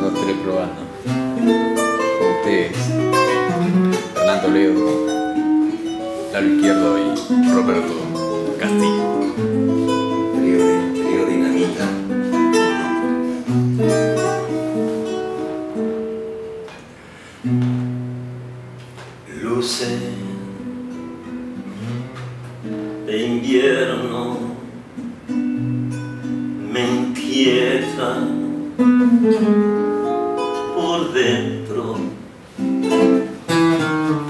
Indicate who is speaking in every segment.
Speaker 1: Los tres probando. Con ustedes. Fernando Leo, Lalo Izquierdo y Roberto Castillo.
Speaker 2: me inquieta por dentro.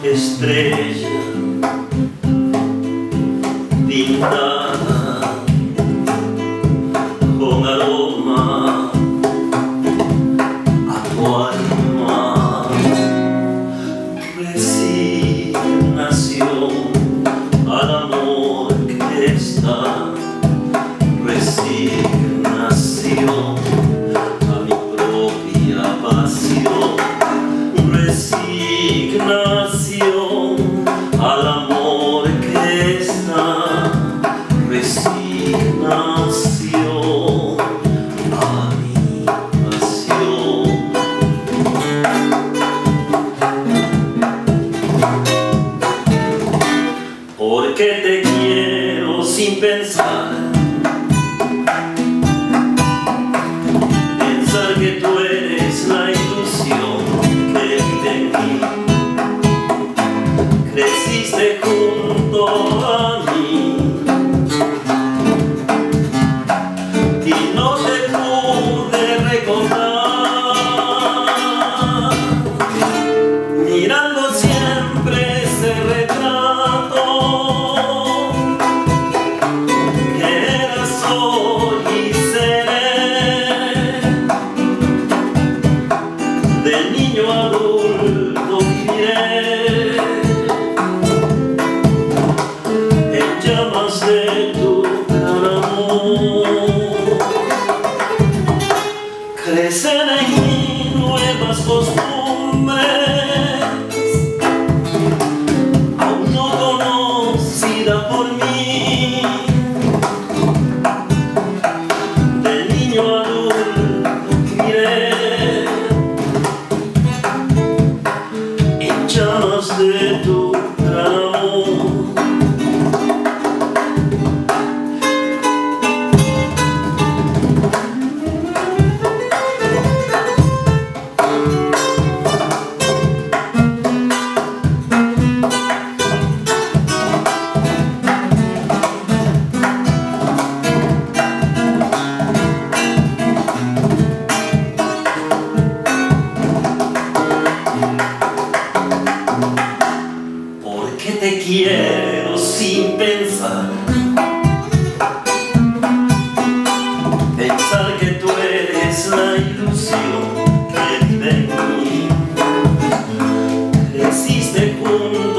Speaker 2: Estrella pintada con aroma a tu alma. Resignación al amor que está recién 没有。junto a sin pensar. Pensar que tú eres la ilusión que tengo Existe junto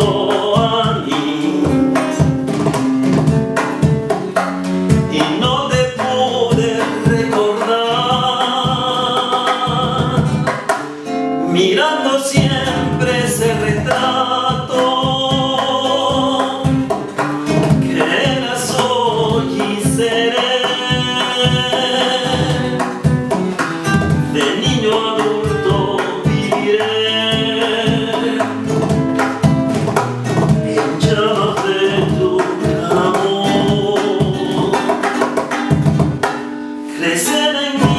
Speaker 3: listening.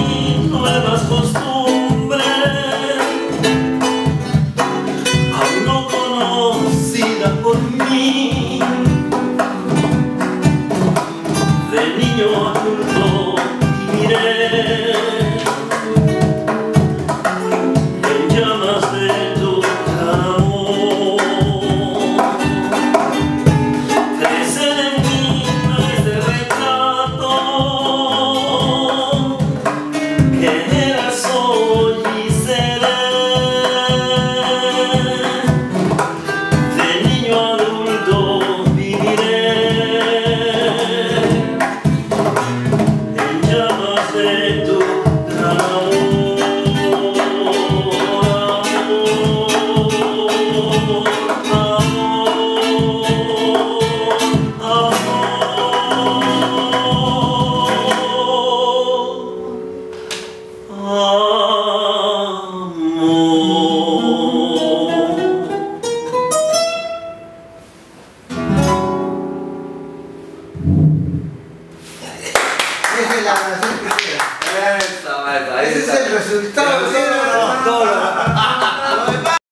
Speaker 3: Resultado.